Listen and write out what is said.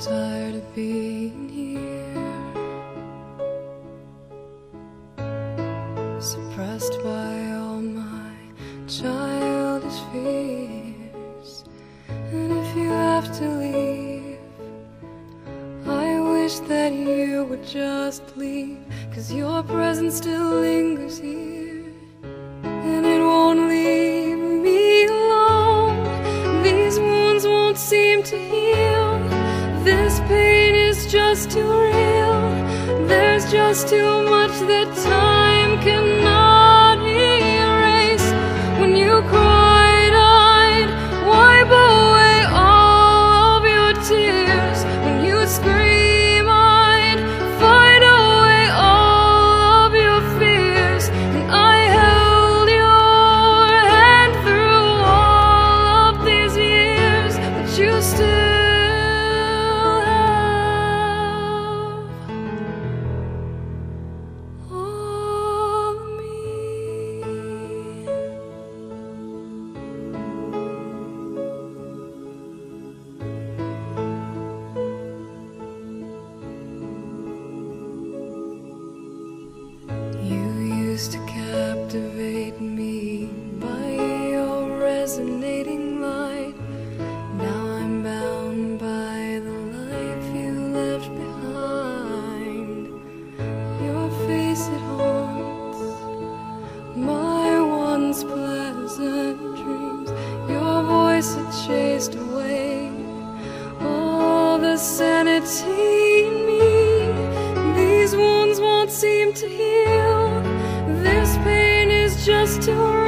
Tired of being here, suppressed by all my childish fears. And if you have to leave, I wish that you would just leave, cause your presence still lingers here, and it won't leave me alone. These wounds won't seem to heal. Just too real. There's just too much that time resonating light. Now I'm bound by the life you left behind. Your face it haunts my once pleasant dreams. Your voice it chased away all the sanity in me. These wounds won't seem to heal. This pain is just too